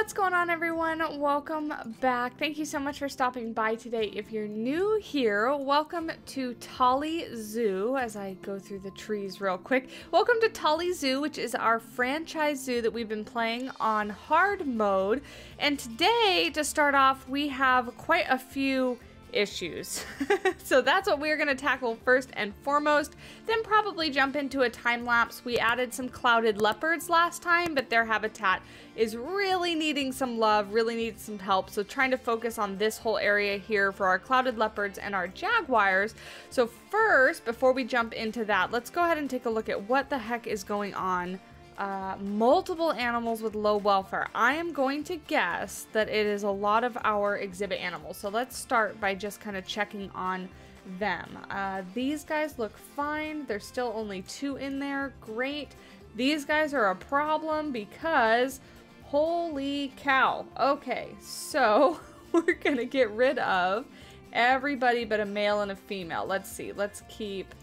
What's going on everyone? Welcome back. Thank you so much for stopping by today. If you're new here, welcome to Tolly Zoo as I go through the trees real quick. Welcome to Tolly Zoo, which is our franchise zoo that we've been playing on hard mode. And today, to start off, we have quite a few issues. so that's what we're going to tackle first and foremost, then probably jump into a time lapse. We added some clouded leopards last time, but their habitat is really needing some love, really needs some help. So trying to focus on this whole area here for our clouded leopards and our jaguars. So first, before we jump into that, let's go ahead and take a look at what the heck is going on uh, multiple animals with low welfare. I am going to guess that it is a lot of our exhibit animals. So let's start by just kind of checking on them. Uh, these guys look fine. There's still only two in there. Great. These guys are a problem because holy cow. Okay, so we're going to get rid of everybody but a male and a female. Let's see. Let's keep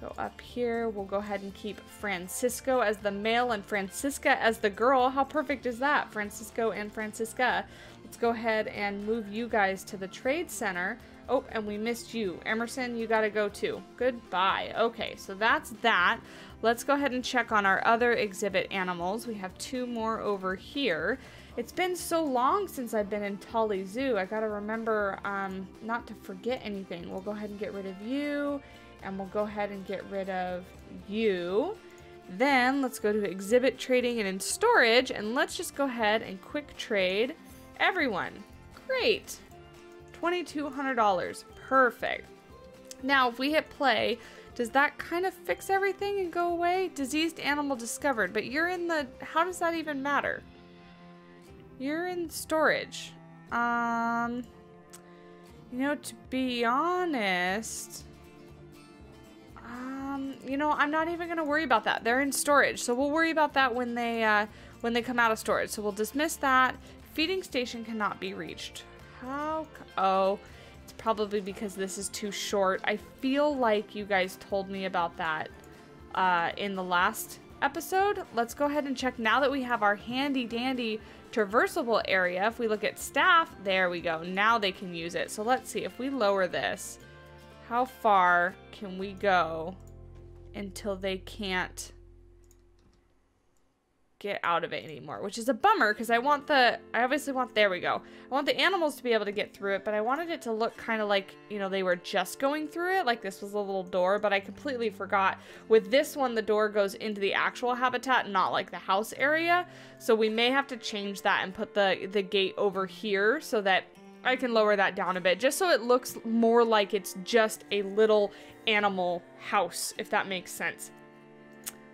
Go up here. We'll go ahead and keep Francisco as the male and Francisca as the girl. How perfect is that? Francisco and Francisca. Let's go ahead and move you guys to the trade center. Oh, and we missed you. Emerson, you gotta go too. Goodbye. Okay, so that's that. Let's go ahead and check on our other exhibit animals. We have two more over here. It's been so long since I've been in Tolly Zoo. I gotta remember um, not to forget anything. We'll go ahead and get rid of you and we'll go ahead and get rid of you. Then let's go to exhibit trading and in storage and let's just go ahead and quick trade everyone. Great. $2,200. Perfect. Now, if we hit play, does that kind of fix everything and go away? Diseased animal discovered, but you're in the, how does that even matter? You're in storage. Um, you know, to be honest, um, you know, I'm not even gonna worry about that. They're in storage, so we'll worry about that when they uh, when they come out of storage. So we'll dismiss that. Feeding station cannot be reached. How? Oh, it's probably because this is too short. I feel like you guys told me about that uh, in the last episode. Let's go ahead and check now that we have our handy dandy traversable area. If we look at staff, there we go. Now they can use it. So let's see if we lower this. How far can we go until they can't get out of it anymore, which is a bummer because I want the, I obviously want, there we go. I want the animals to be able to get through it, but I wanted it to look kind of like, you know, they were just going through it, like this was a little door, but I completely forgot. With this one, the door goes into the actual habitat, not like the house area. So we may have to change that and put the, the gate over here so that I can lower that down a bit just so it looks more like it's just a little animal house, if that makes sense.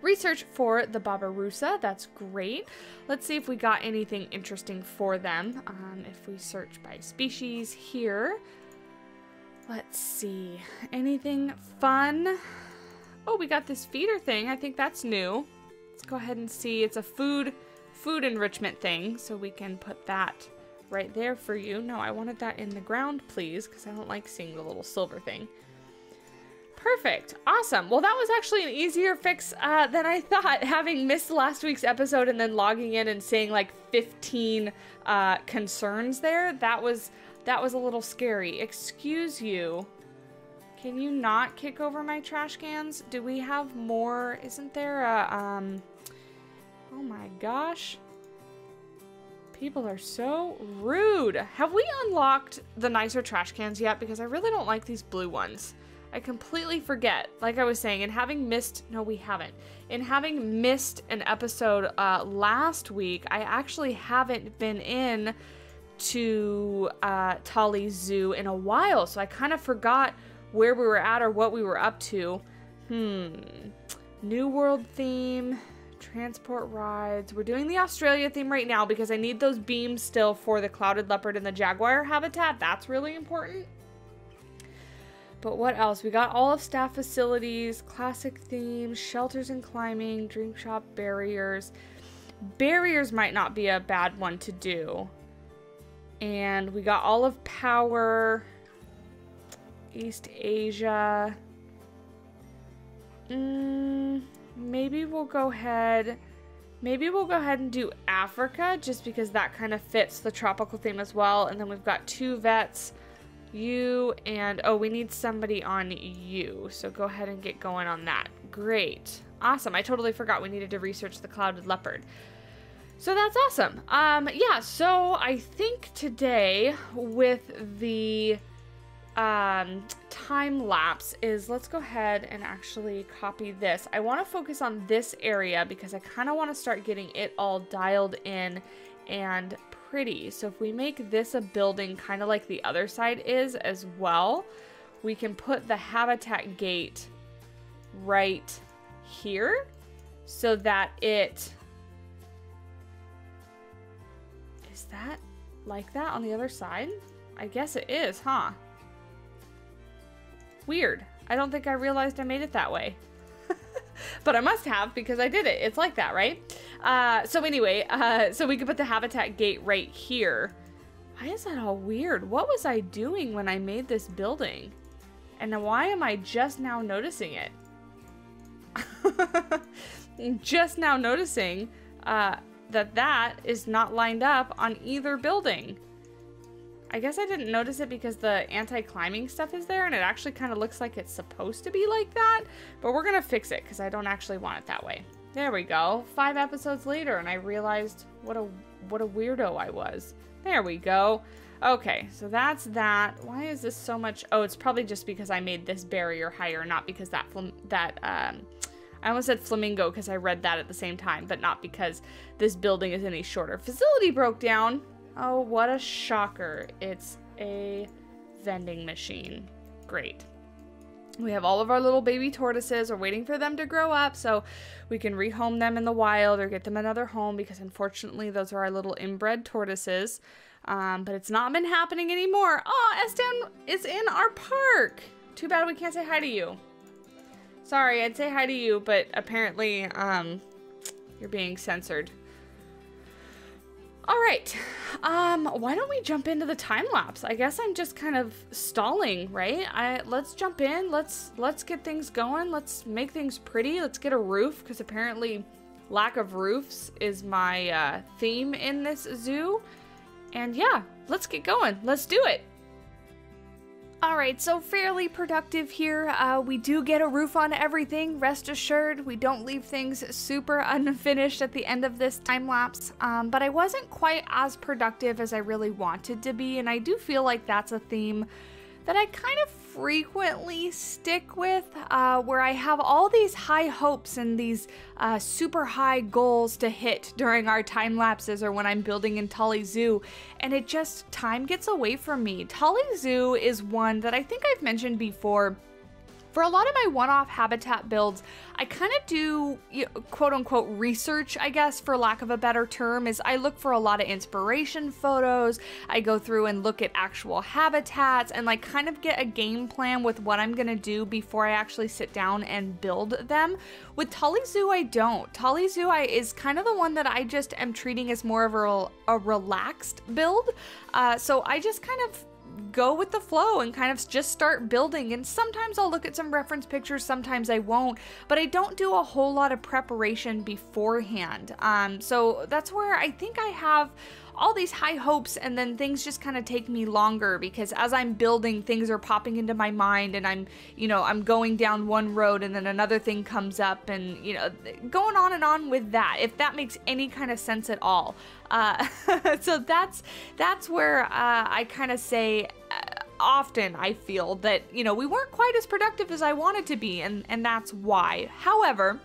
Research for the Babirusa, that's great. Let's see if we got anything interesting for them. Um, if we search by species here, let's see, anything fun? Oh, we got this feeder thing. I think that's new. Let's go ahead and see. It's a food food enrichment thing, so we can put that right there for you. No, I wanted that in the ground, please, because I don't like seeing the little silver thing. Perfect. Awesome. Well, that was actually an easier fix uh, than I thought, having missed last week's episode and then logging in and seeing like 15 uh, concerns there. That was that was a little scary. Excuse you. Can you not kick over my trash cans? Do we have more? Isn't there a, um... Oh my gosh. People are so rude. Have we unlocked the nicer trash cans yet? Because I really don't like these blue ones. I completely forget, like I was saying, in having missed, no, we haven't. In having missed an episode uh, last week, I actually haven't been in to uh, Zoo in a while, so I kind of forgot where we were at or what we were up to. Hmm. New World theme. Transport rides. We're doing the Australia theme right now because I need those beams still for the clouded leopard and the jaguar habitat. That's really important. But what else? We got all of staff facilities, classic themes, shelters and climbing, dream shop, barriers. Barriers might not be a bad one to do. And we got all of power, East Asia. Mmm maybe we'll go ahead. Maybe we'll go ahead and do Africa just because that kind of fits the tropical theme as well. And then we've got two vets, you and, oh, we need somebody on you. So go ahead and get going on that. Great. Awesome. I totally forgot we needed to research the clouded leopard. So that's awesome. Um, yeah, so I think today with the um, time lapse is let's go ahead and actually copy this. I want to focus on this area because I kind of want to start getting it all dialed in and pretty. So if we make this a building kind of like the other side is as well, we can put the habitat gate right here so that it is that like that on the other side? I guess it is, huh? Weird. I don't think I realized I made it that way. but I must have because I did it. It's like that, right? Uh, so anyway, uh, so we could put the habitat gate right here. Why is that all weird? What was I doing when I made this building? And why am I just now noticing it? just now noticing uh, that that is not lined up on either building. I guess I didn't notice it because the anti-climbing stuff is there and it actually kind of looks like it's supposed to be like that, but we're gonna fix it because I don't actually want it that way. There we go. Five episodes later and I realized what a what a weirdo I was. There we go. Okay, so that's that. Why is this so much? Oh, it's probably just because I made this barrier higher, not because that that um I almost said flamingo because I read that at the same time, but not because this building is any shorter. Facility broke down. Oh, what a shocker. It's a vending machine. Great. We have all of our little baby tortoises. We're waiting for them to grow up so we can rehome them in the wild or get them another home because unfortunately those are our little inbred tortoises. Um, but it's not been happening anymore. Oh, Estan is in our park. Too bad we can't say hi to you. Sorry, I'd say hi to you, but apparently um, you're being censored. All right. Um, why don't we jump into the time lapse? I guess I'm just kind of stalling, right? I let's jump in. Let's let's get things going. Let's make things pretty. Let's get a roof because apparently lack of roofs is my uh, theme in this zoo. And yeah, let's get going. Let's do it. Alright, so fairly productive here. Uh, we do get a roof on everything, rest assured. We don't leave things super unfinished at the end of this time lapse. Um, but I wasn't quite as productive as I really wanted to be, and I do feel like that's a theme that I kind of frequently stick with, uh, where I have all these high hopes and these uh, super high goals to hit during our time lapses or when I'm building in Tolly Zoo, and it just, time gets away from me. Tolly Zoo is one that I think I've mentioned before for a lot of my one-off habitat builds, I kind of do you know, quote unquote research, I guess, for lack of a better term, is I look for a lot of inspiration photos. I go through and look at actual habitats and like kind of get a game plan with what I'm gonna do before I actually sit down and build them. With Tolly Zoo, I don't. Tolly Zoo I, is kind of the one that I just am treating as more of a, a relaxed build. Uh, so I just kind of go with the flow and kind of just start building. And sometimes I'll look at some reference pictures, sometimes I won't, but I don't do a whole lot of preparation beforehand. Um, so that's where I think I have all these high hopes and then things just kind of take me longer because as I'm building things are popping into my mind and I'm you know I'm going down one road and then another thing comes up and you know going on and on with that if that makes any kind of sense at all. Uh, so that's that's where uh, I kind of say uh, often I feel that you know we weren't quite as productive as I wanted to be and and that's why. However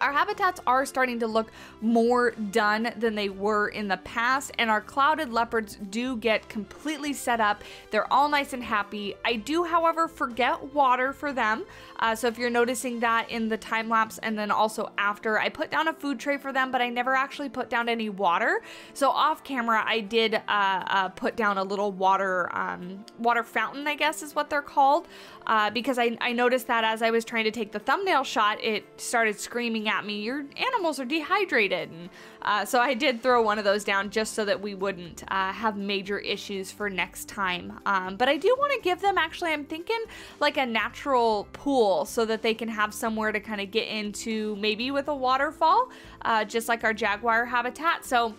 our habitats are starting to look more done than they were in the past, and our clouded leopards do get completely set up. They're all nice and happy. I do, however, forget water for them. Uh, so if you're noticing that in the time lapse and then also after, I put down a food tray for them, but I never actually put down any water. So off camera, I did uh, uh, put down a little water um, water fountain, I guess is what they're called, uh, because I, I noticed that as I was trying to take the thumbnail shot, it started screaming at me. Your animals are dehydrated. And uh, so I did throw one of those down just so that we wouldn't uh, have major issues for next time. Um, but I do want to give them, actually, I'm thinking like a natural pool so that they can have somewhere to kind of get into, maybe with a waterfall, uh, just like our jaguar habitat. So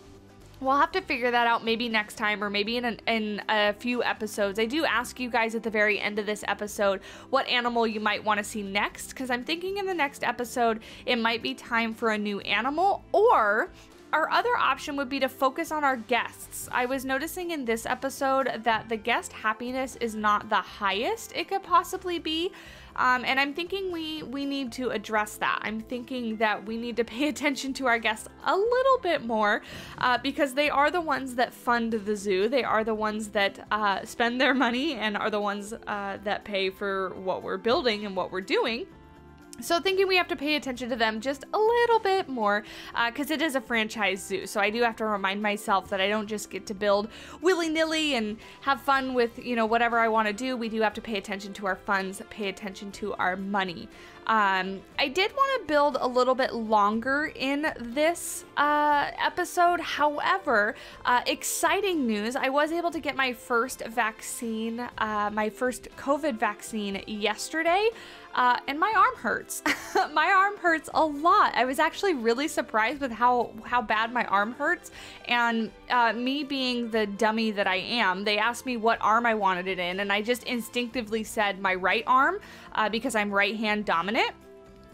We'll have to figure that out maybe next time or maybe in, an, in a few episodes. I do ask you guys at the very end of this episode what animal you might want to see next because I'm thinking in the next episode it might be time for a new animal or our other option would be to focus on our guests. I was noticing in this episode that the guest happiness is not the highest it could possibly be. Um, and I'm thinking we we need to address that. I'm thinking that we need to pay attention to our guests a little bit more uh, because they are the ones that fund the zoo. They are the ones that uh, spend their money and are the ones uh, that pay for what we're building and what we're doing. So thinking we have to pay attention to them just a little bit more because uh, it is a franchise zoo. So I do have to remind myself that I don't just get to build willy-nilly and have fun with, you know, whatever I want to do. We do have to pay attention to our funds, pay attention to our money. Um, I did want to build a little bit longer in this uh, episode. However, uh, exciting news I was able to get my first vaccine, uh, my first COVID vaccine yesterday. Uh, and my arm hurts. my arm hurts a lot. I was actually really surprised with how how bad my arm hurts. And uh, me being the dummy that I am, they asked me what arm I wanted it in, and I just instinctively said my right arm uh, because I'm right hand dominant. ね。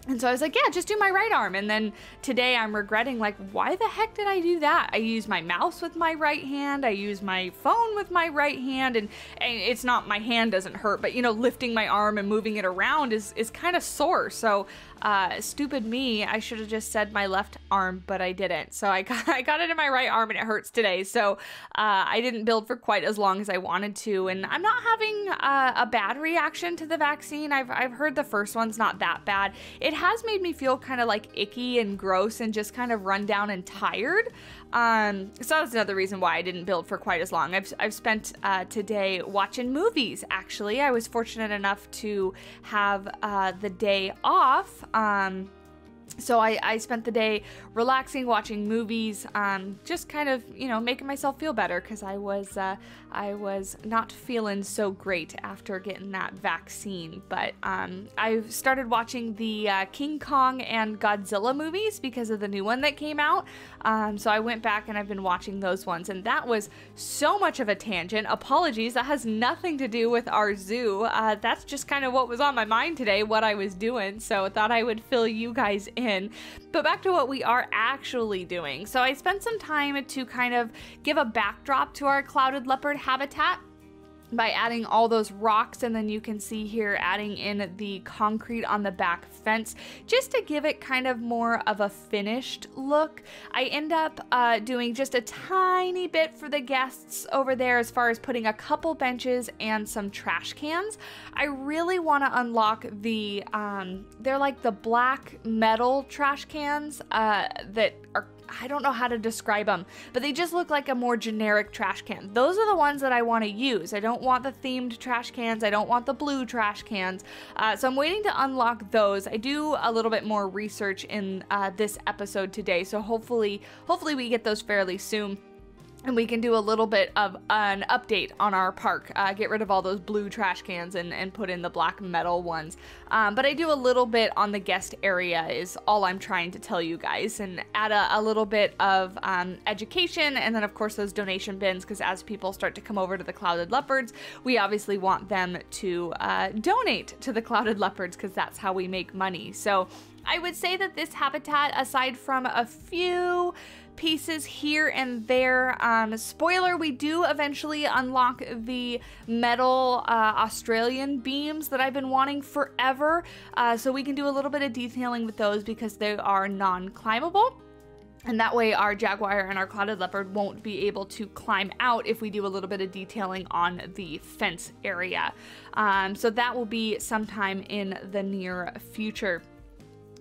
And so I was like, yeah, just do my right arm. And then today I'm regretting, like, why the heck did I do that? I use my mouse with my right hand. I use my phone with my right hand. And, and it's not, my hand doesn't hurt, but, you know, lifting my arm and moving it around is, is kind of sore. So uh, stupid me, I should have just said my left arm, but I didn't. So I got, I got it in my right arm and it hurts today. So uh, I didn't build for quite as long as I wanted to. And I'm not having uh, a bad reaction to the vaccine. I've, I've heard the first one's not that bad. It has made me feel kind of like icky and gross and just kind of run down and tired. Um, so that's another reason why I didn't build for quite as long. I've, I've spent uh, today watching movies, actually. I was fortunate enough to have uh, the day off. Um, so I, I spent the day relaxing, watching movies, um, just kind of you know making myself feel better because I was uh, I was not feeling so great after getting that vaccine. But um, I started watching the uh, King Kong and Godzilla movies because of the new one that came out. Um, so I went back and I've been watching those ones, and that was so much of a tangent. Apologies, that has nothing to do with our zoo. Uh, that's just kind of what was on my mind today, what I was doing. So I thought I would fill you guys in. But back to what we are actually doing. So I spent some time to kind of give a backdrop to our clouded leopard habitat by adding all those rocks and then you can see here adding in the concrete on the back fence just to give it kind of more of a finished look. I end up uh, doing just a tiny bit for the guests over there as far as putting a couple benches and some trash cans. I really want to unlock the, um, they're like the black metal trash cans uh, that are I don't know how to describe them, but they just look like a more generic trash can. Those are the ones that I want to use. I don't want the themed trash cans. I don't want the blue trash cans. Uh, so I'm waiting to unlock those. I do a little bit more research in uh, this episode today, so hopefully, hopefully we get those fairly soon and we can do a little bit of an update on our park. Uh, get rid of all those blue trash cans and, and put in the black metal ones. Um, but I do a little bit on the guest area is all I'm trying to tell you guys and add a, a little bit of um, education and then of course those donation bins because as people start to come over to the Clouded Leopards, we obviously want them to uh, donate to the Clouded Leopards because that's how we make money. So I would say that this habitat, aside from a few pieces here and there. Um, spoiler, we do eventually unlock the metal uh, Australian beams that I've been wanting forever. Uh, so we can do a little bit of detailing with those because they are non-climbable. And that way our jaguar and our clouded leopard won't be able to climb out if we do a little bit of detailing on the fence area. Um, so that will be sometime in the near future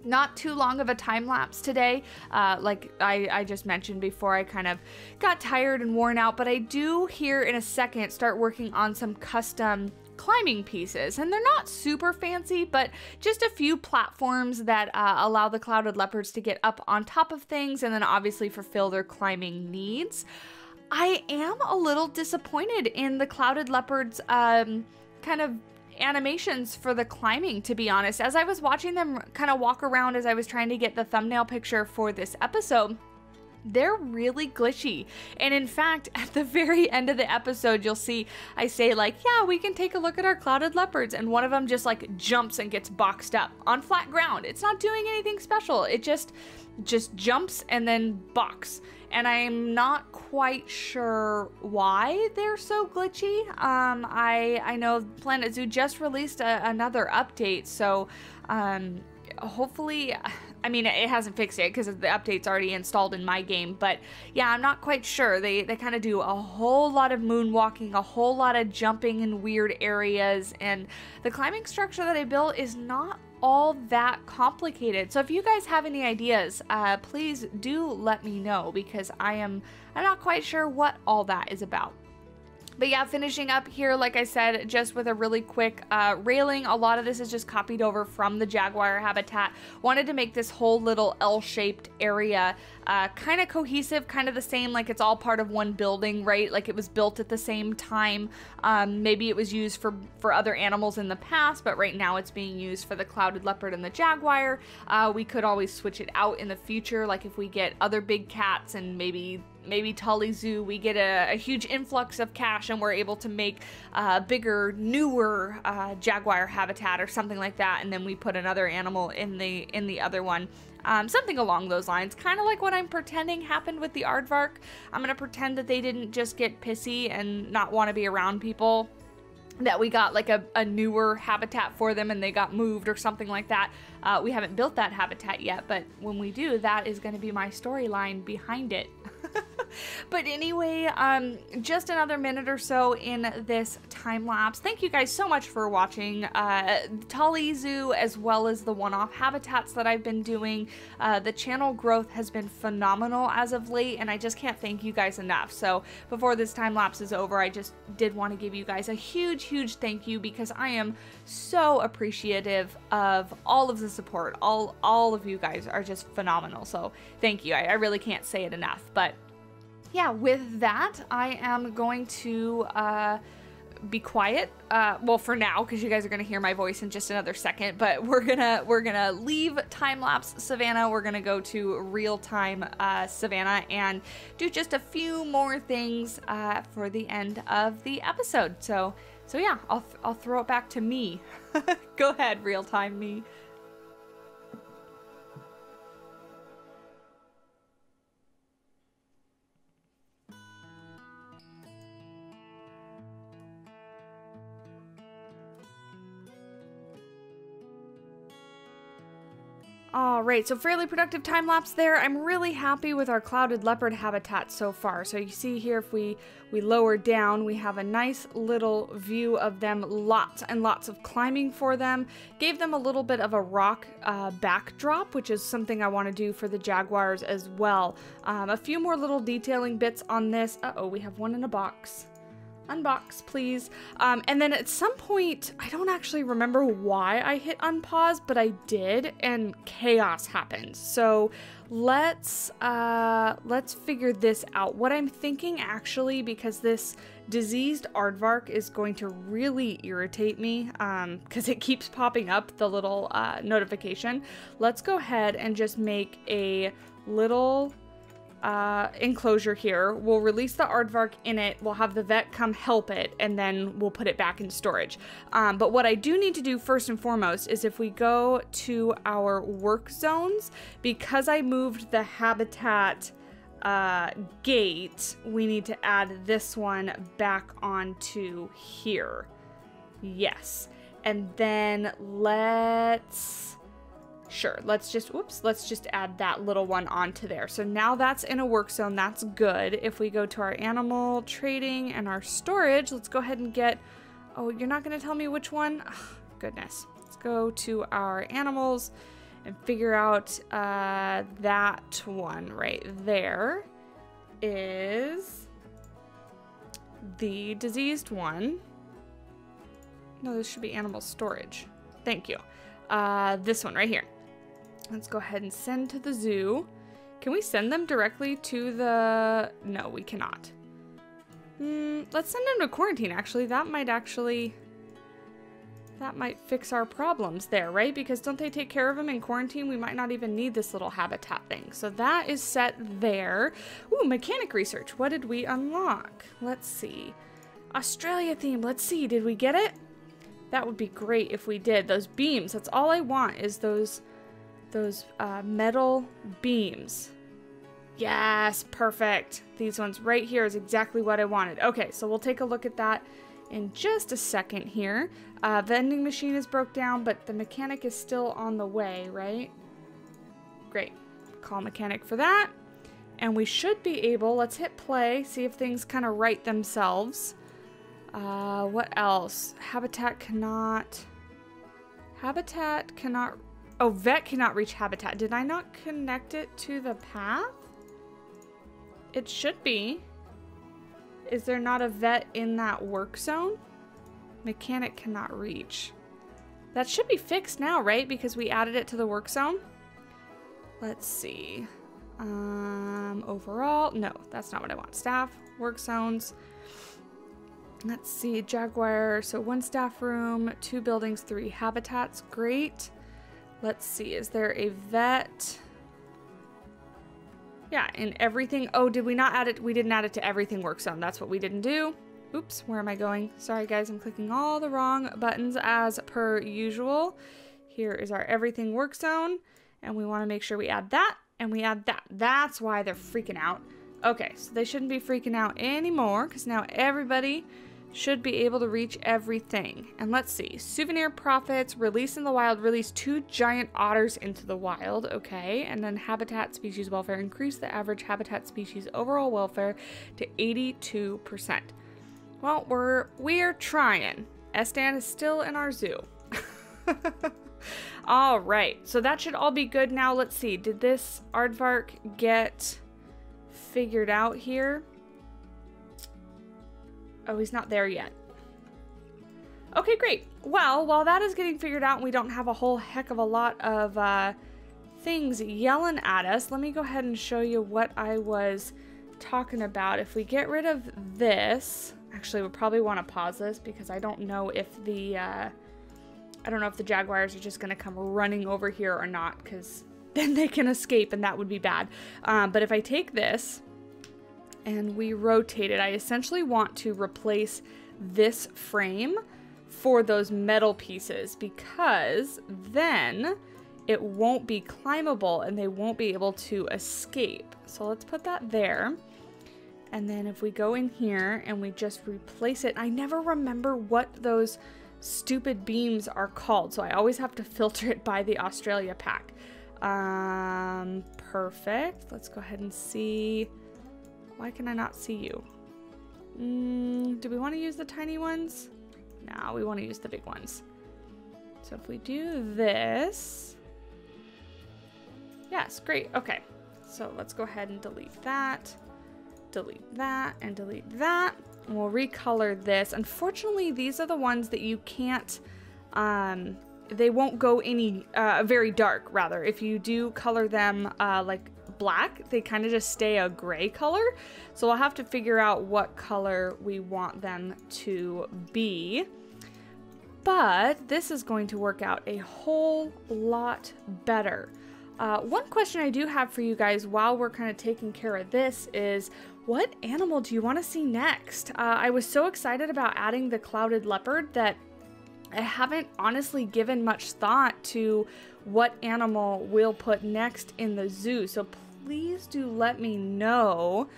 not too long of a time lapse today. Uh, like I, I just mentioned before, I kind of got tired and worn out, but I do here in a second start working on some custom climbing pieces. And they're not super fancy, but just a few platforms that uh, allow the clouded leopards to get up on top of things and then obviously fulfill their climbing needs. I am a little disappointed in the clouded leopards um, kind of animations for the climbing, to be honest. As I was watching them kind of walk around as I was trying to get the thumbnail picture for this episode, they're really glitchy. And in fact, at the very end of the episode, you'll see I say, like, yeah, we can take a look at our clouded leopards. And one of them just like jumps and gets boxed up on flat ground. It's not doing anything special. It just just jumps and then box. And I'm not quite sure why they're so glitchy. Um, I I know Planet Zoo just released a, another update, so um, hopefully I mean, it hasn't fixed it because the update's already installed in my game, but yeah, I'm not quite sure. They they kind of do a whole lot of moonwalking, a whole lot of jumping in weird areas, and the climbing structure that I built is not all that complicated. So if you guys have any ideas, uh, please do let me know because I am I'm not quite sure what all that is about. But yeah, finishing up here, like I said, just with a really quick uh, railing. A lot of this is just copied over from the Jaguar habitat. Wanted to make this whole little L-shaped area uh, kind of cohesive, kind of the same, like it's all part of one building, right? Like it was built at the same time. Um, maybe it was used for, for other animals in the past, but right now it's being used for the clouded leopard and the jaguar. Uh, we could always switch it out in the future, like if we get other big cats and maybe maybe Tully Zoo, we get a, a, huge influx of cash and we're able to make a bigger, newer uh, jaguar habitat or something like that, and then we put another animal in the in the other one. Um, something along those lines, kind of like what I'm pretending happened with the aardvark. I'm gonna pretend that they didn't just get pissy and not want to be around people that we got like a, a, newer habitat for them and they got moved or something like that. Uh, we haven't built that habitat yet, but when we do, that is going to be my storyline behind it. but anyway, um, just another minute or so in this time lapse. Thank you guys so much for watching uh, Tully Zoo as well as the one-off habitats that I've been doing. Uh, the channel growth has been phenomenal as of late, and I just can't thank you guys enough. So before this time lapse is over, I just did want to give you guys a huge, huge thank you because I am so appreciative of all of the support. All all of you guys are just phenomenal. So thank you. I, I really can't say it enough. But yeah, with that, I am going to uh, be quiet. Uh, well, for now, because you guys are gonna hear my voice in just another second. But we're gonna we're gonna leave time lapse Savannah. We're gonna go to real time uh, Savannah and do just a few more things uh, for the end of the episode. So so yeah, I'll I'll throw it back to me. go ahead, real time me. Alright, so fairly productive time lapse there. I'm really happy with our clouded leopard habitat so far. So you see here if we, we lower down, we have a nice little view of them, lots and lots of climbing for them. Gave them a little bit of a rock uh, backdrop, which is something I want to do for the jaguars as well. Um, a few more little detailing bits on this. Uh-oh, we have one in a box unbox, please. Um, and then at some point, I don't actually remember why I hit unpause, but I did, and chaos happened. So let's uh, let's figure this out. What I'm thinking actually, because this diseased aardvark is going to really irritate me because um, it keeps popping up the little uh, notification. Let's go ahead and just make a little uh, enclosure here. We'll release the aardvark in it. We'll have the vet come help it, and then we'll put it back in storage. Um, but what I do need to do first and foremost is if we go to our work zones, because I moved the habitat uh, gate, we need to add this one back onto here. Yes. And then let's Sure, let's just, whoops, let's just add that little one onto there. So now that's in a work zone, that's good. If we go to our animal trading and our storage, let's go ahead and get, oh, you're not gonna tell me which one? Goodness. Let's go to our animals and figure out uh, that one right there is the diseased one. No, this should be animal storage. Thank you. Uh, this one right here. Let's go ahead and send to the zoo. Can we send them directly to the... No, we cannot. Mm, let's send them to quarantine, actually. That might actually... That might fix our problems there, right? Because don't they take care of them in quarantine? We might not even need this little habitat thing. So that is set there. Ooh, mechanic research. What did we unlock? Let's see. Australia theme. Let's see. Did we get it? That would be great if we did. Those beams. That's all I want is those those uh, metal beams. Yes, perfect. These ones right here is exactly what I wanted. Okay, so we'll take a look at that in just a second here. Uh, vending machine is broke down, but the mechanic is still on the way, right? Great. Call mechanic for that. And we should be able, let's hit play, see if things kind of right themselves. Uh, what else? Habitat cannot... Habitat cannot Oh, vet cannot reach habitat. Did I not connect it to the path? It should be. Is there not a vet in that work zone? Mechanic cannot reach. That should be fixed now, right? Because we added it to the work zone. Let's see. Um, overall, no, that's not what I want. Staff, work zones. Let's see, Jaguar. So one staff room, two buildings, three habitats. Great. Let's see, is there a vet? Yeah, in everything. Oh, did we not add it? We didn't add it to everything work zone. That's what we didn't do. Oops, where am I going? Sorry guys, I'm clicking all the wrong buttons as per usual. Here is our everything work zone, and we want to make sure we add that, and we add that. That's why they're freaking out. Okay, so they shouldn't be freaking out anymore, because now everybody should be able to reach everything. And let's see, souvenir profits, release in the wild, release two giant otters into the wild, okay. And then habitat species welfare, increase the average habitat species overall welfare to 82%. Well, we're, we're trying. Estan is still in our zoo. all right, so that should all be good now. Let's see, did this aardvark get figured out here? Oh, he's not there yet. Okay, great. Well, while that is getting figured out we don't have a whole heck of a lot of uh, things yelling at us, let me go ahead and show you what I was talking about. If we get rid of this, actually, we'll probably want to pause this because I don't know if the, uh, I don't know if the Jaguars are just going to come running over here or not because then they can escape and that would be bad. Um, but if I take this and we rotate it, I essentially want to replace this frame for those metal pieces because then it won't be climbable and they won't be able to escape. So let's put that there. And then if we go in here and we just replace it, I never remember what those stupid beams are called. So I always have to filter it by the Australia pack. Um, perfect. Let's go ahead and see. Why can I not see you? Mm, do we want to use the tiny ones? No, we want to use the big ones. So if we do this... Yes, great. Okay. So let's go ahead and delete that, delete that, and delete that. And we'll recolor this. Unfortunately, these are the ones that you can't... Um, they won't go any... Uh, very dark, rather. If you do color them, uh, like black, they kind of just stay a gray color. So we'll have to figure out what color we want them to be. But this is going to work out a whole lot better. Uh, one question I do have for you guys while we're kind of taking care of this is what animal do you want to see next? Uh, I was so excited about adding the clouded leopard that I haven't honestly given much thought to what animal we'll put next in the zoo. So please do let me know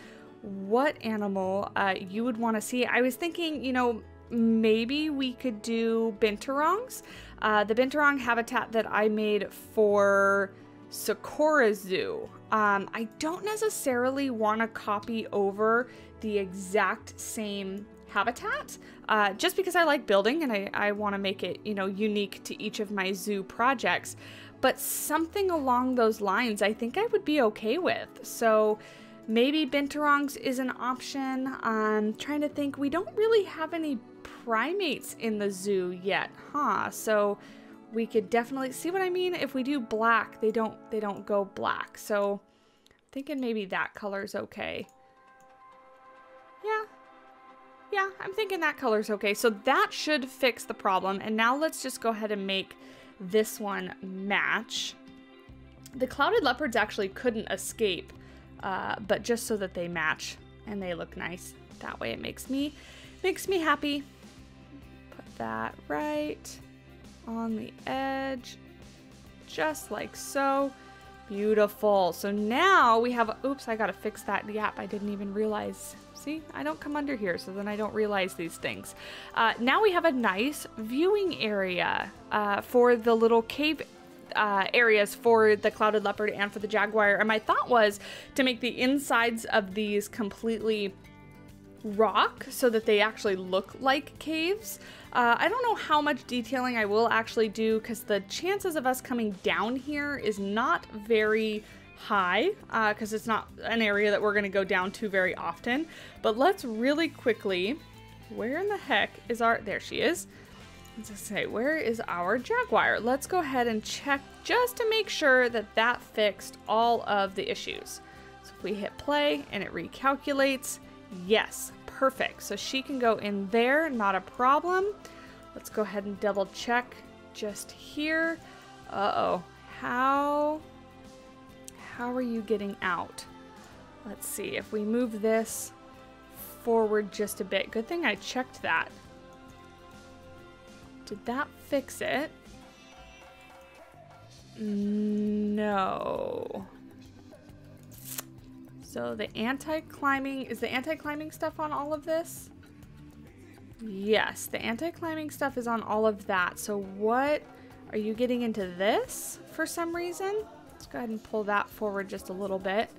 what animal uh, you would want to see. I was thinking, you know, maybe we could do binturongs. Uh, the binturong habitat that I made for Socorro Zoo. Um, I don't necessarily want to copy over the exact same habitat uh, just because I like building and I, I want to make it, you know, unique to each of my zoo projects but something along those lines I think I would be okay with. So maybe binturongs is an option. I'm trying to think, we don't really have any primates in the zoo yet, huh? So we could definitely see what I mean. If we do black, they don't they don't go black. So thinking maybe that color's okay. Yeah. Yeah, I'm thinking that color's okay. So that should fix the problem. And now let's just go ahead and make this one match. The clouded leopards actually couldn't escape, uh, but just so that they match and they look nice. That way it makes me makes me happy. Put that right on the edge, just like so. Beautiful. So now we have, oops, I gotta fix that gap. I didn't even realize. See, I don't come under here, so then I don't realize these things. Uh, now we have a nice viewing area uh, for the little cave uh, areas for the clouded leopard and for the jaguar. And my thought was to make the insides of these completely rock so that they actually look like caves. Uh, I don't know how much detailing I will actually do because the chances of us coming down here is not very high because uh, it's not an area that we're going to go down to very often. But let's really quickly, where in the heck is our, there she is. Let's say, where is our Jaguar? Let's go ahead and check just to make sure that that fixed all of the issues. So if we hit play and it recalculates, yes, perfect. So she can go in there, not a problem. Let's go ahead and double check just here. Uh-oh. How, how are you getting out? Let's see, if we move this forward just a bit. Good thing I checked that. Did that fix it? No. So the anti-climbing, is the anti-climbing stuff on all of this? Yes, the anti-climbing stuff is on all of that. So what, are you getting into this for some reason? Let's go ahead and pull that forward just a little bit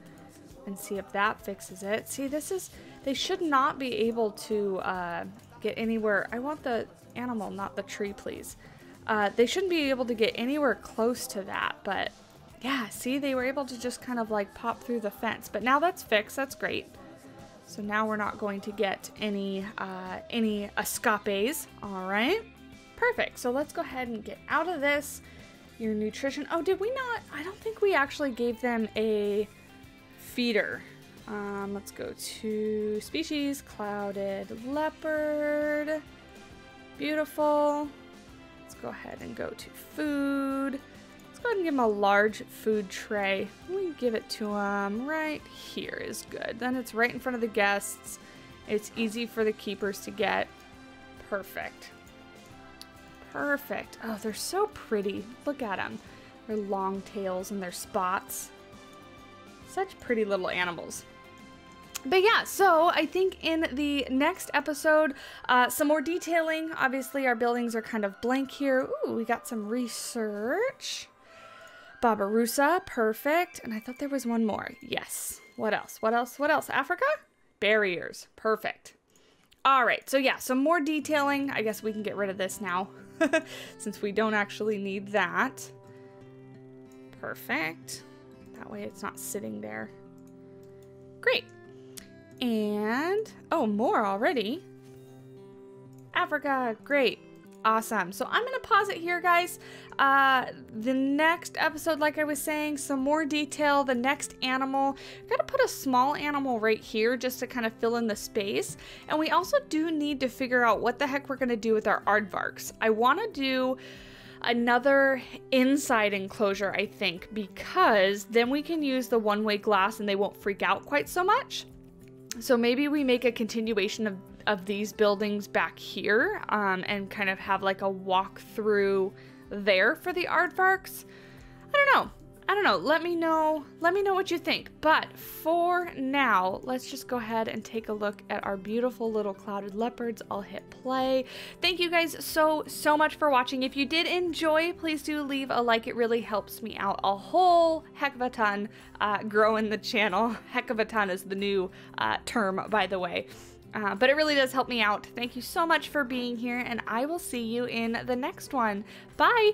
and see if that fixes it. See, this is, they should not be able to uh, get anywhere. I want the animal, not the tree, please. Uh, they shouldn't be able to get anywhere close to that, but yeah, see, they were able to just kind of like pop through the fence. But now that's fixed. That's great. So now we're not going to get any uh, any escapes. All right, perfect. So let's go ahead and get out of this. Your nutrition. Oh, did we not? I don't think we actually gave them a feeder. Um, let's go to species, clouded leopard. Beautiful. Let's go ahead and go to food Let's go ahead and give them a large food tray. We give it to them right here is good. Then it's right in front of the guests. It's easy for the keepers to get. Perfect. Perfect. Oh, they're so pretty. Look at them. Their long tails and their spots. Such pretty little animals. But yeah, so I think in the next episode, uh, some more detailing. Obviously, our buildings are kind of blank here. Ooh, we got some research. Babirusa, perfect. And I thought there was one more. Yes. What else? What else? What else? Africa? Barriers, perfect. All right, so yeah, some more detailing. I guess we can get rid of this now since we don't actually need that. Perfect. That way it's not sitting there. Great. And, oh, more already. Africa, great. Awesome. So I'm going to pause it here, guys. Uh, the next episode, like I was saying, some more detail. The next animal, i got to put a small animal right here just to kind of fill in the space. And we also do need to figure out what the heck we're going to do with our aardvarks. I want to do another inside enclosure, I think, because then we can use the one-way glass and they won't freak out quite so much. So maybe we make a continuation of of these buildings back here um, and kind of have like a walk through there for the aardvarks. I don't know. I don't know. Let me know. Let me know what you think. But for now, let's just go ahead and take a look at our beautiful little clouded leopards. I'll hit play. Thank you guys so, so much for watching. If you did enjoy, please do leave a like. It really helps me out a whole heck of a ton uh, growing the channel. Heck of a ton is the new uh, term, by the way. Uh, but it really does help me out. Thank you so much for being here, and I will see you in the next one. Bye!